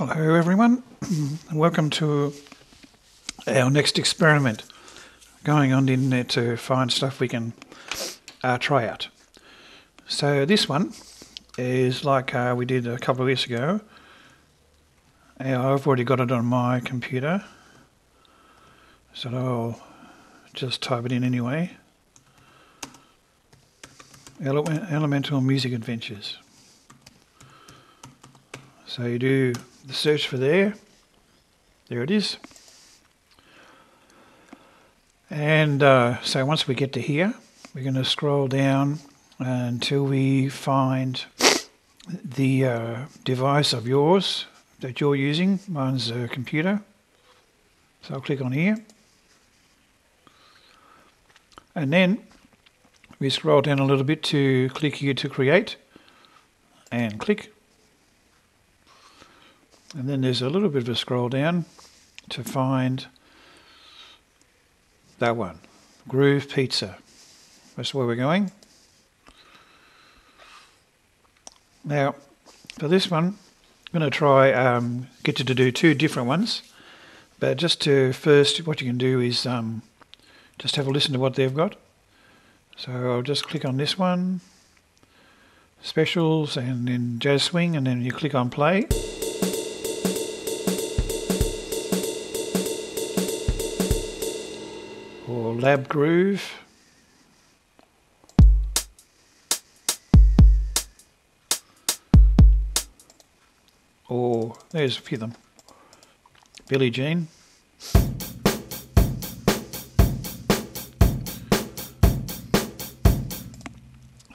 Hello, everyone, and welcome to our next experiment. Going on the internet to find stuff we can uh, try out. So this one is like uh, we did a couple of weeks ago. I've already got it on my computer, so I'll just type it in anyway. Ele- Elemental Music Adventures. So you do the search for there. There it is. And uh, so once we get to here, we're going to scroll down until we find the uh, device of yours that you're using. Mine's a computer. So I'll click on here. And then we scroll down a little bit to click here to create and click. And then there's a little bit of a scroll down to find that one, Groove Pizza. That's where we're going. Now, for this one, I'm going to try um, get you to do two different ones. But just to first, what you can do is um, just have a listen to what they've got. So I'll just click on this one, specials, and then jazz swing, and then you click on play. Lab Groove. Or there's a few of them. Billie Jean.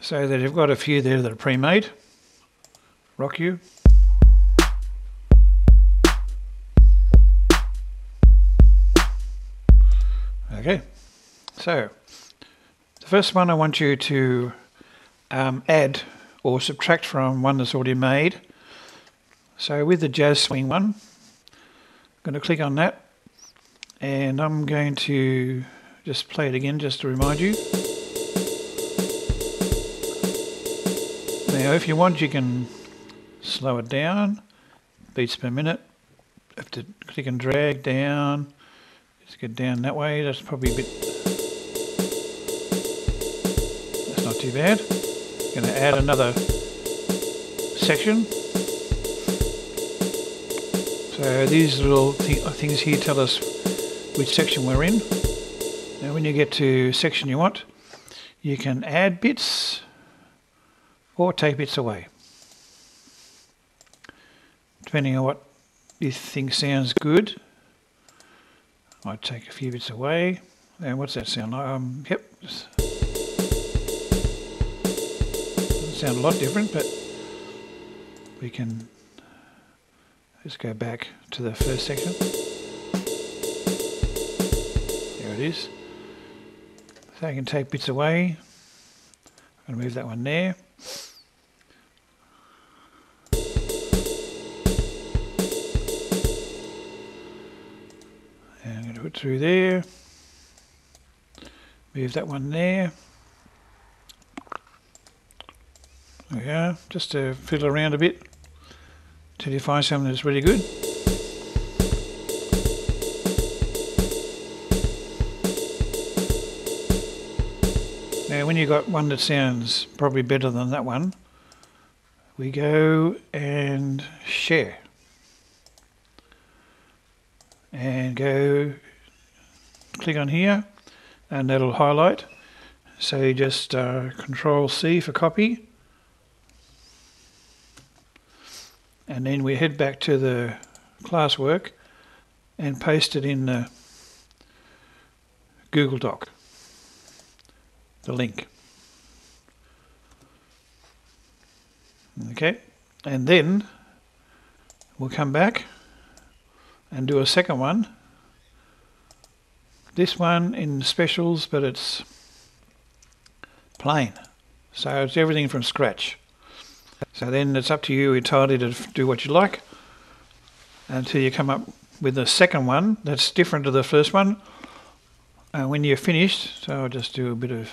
So that you've got a few there that are pre-made. Rock you. Okay, so the first one I want you to um, add or subtract from one that's already made. So with the jazz swing one, I'm going to click on that and I'm going to just play it again just to remind you. Now if you want you can slow it down, beats per minute. Have to click and drag down just get down that way. That's probably a bit. Too bad. To add another section. So these little th things here tell us which section we're in. Now when you get to section you want, you can add bits or take bits away. Depending on what you think sounds good. I might take a few bits away. And what's that sound like? Um, yep. Sound a lot different, but we can just go back to the first section. There it is. So I can take bits away. I'm going to move that one there. And put through there. Move that one there. There we just to fiddle around a bit till you find something that's really good. Now when you've got one that sounds probably better than that one, we go and share. And go click on here and that'll highlight. So you just uh, control C for copy. And then we head back to the classwork and paste it in the Google Doc, the link. Okay, and then we'll come back and do a second one this one in specials, but it's plain. So it's everything from scratch. So then it's up to you entirely to do what you like until you come up with the second one that's different to the first one. And when you're finished, so I'll just do a bit of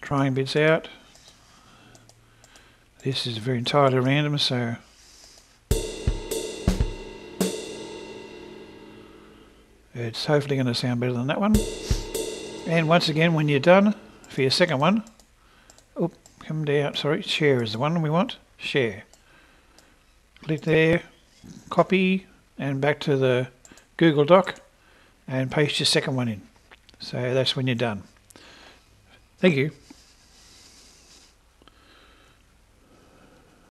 trying bits out. This is very entirely random, so it's hopefully going to sound better than that one. And once again, when you're done for your second one, oop, come down, sorry, share is the one we want, share. Click there, copy, and back to the Google Doc, and paste your second one in. So that's when you're done. Thank you.